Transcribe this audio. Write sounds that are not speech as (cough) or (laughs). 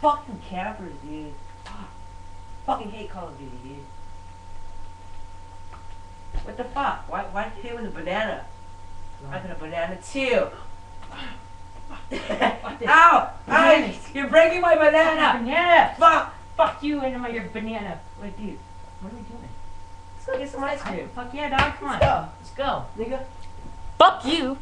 Fucking campers, dude. Fucking hate Call of Duty, dude. What the fuck? Why, why hit with a banana? I got a banana too. (laughs) Ow! Ow! You're breaking my banana! Banana! Fuck! Fuck you and my your banana. Wait, dude. What are we doing? Let's go get some ice cream. Fuck yeah, dog. Come on. Let's go. Let's go. Nigga. Fuck you.